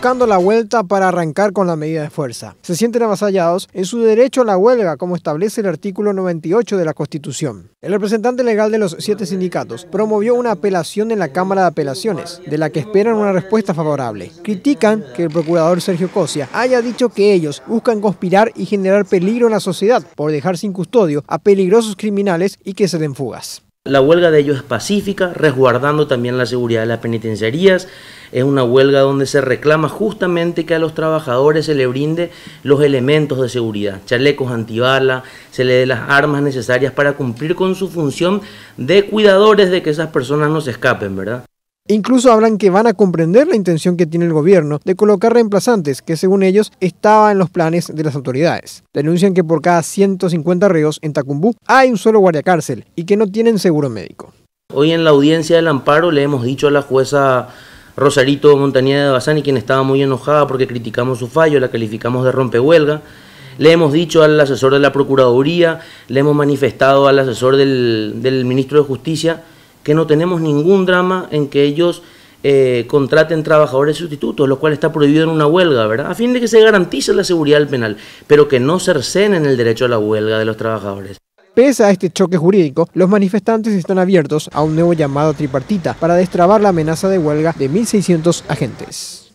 buscando la vuelta para arrancar con la medida de fuerza. Se sienten avasallados en su derecho a la huelga, como establece el artículo 98 de la Constitución. El representante legal de los siete sindicatos promovió una apelación en la Cámara de Apelaciones, de la que esperan una respuesta favorable. Critican que el procurador Sergio Cosia haya dicho que ellos buscan conspirar y generar peligro en la sociedad por dejar sin custodio a peligrosos criminales y que se den fugas. La huelga de ellos es pacífica, resguardando también la seguridad de las penitenciarías. Es una huelga donde se reclama justamente que a los trabajadores se le brinde los elementos de seguridad, chalecos antibala, se le dé las armas necesarias para cumplir con su función de cuidadores de que esas personas no se escapen, ¿verdad? Incluso hablan que van a comprender la intención que tiene el gobierno de colocar reemplazantes que según ellos estaba en los planes de las autoridades. Denuncian que por cada 150 reos en Tacumbú hay un solo guardiacárcel y que no tienen seguro médico. Hoy en la audiencia del amparo le hemos dicho a la jueza Rosarito Montañeda de Bazani, quien estaba muy enojada porque criticamos su fallo, la calificamos de rompehuelga. Le hemos dicho al asesor de la Procuraduría, le hemos manifestado al asesor del ministro de Justicia que no tenemos ningún drama en que ellos eh, contraten trabajadores sustitutos, lo cual está prohibido en una huelga, ¿verdad? A fin de que se garantice la seguridad del penal, pero que no cercenen el derecho a la huelga de los trabajadores. Pese a este choque jurídico, los manifestantes están abiertos a un nuevo llamado tripartita para destrabar la amenaza de huelga de 1.600 agentes.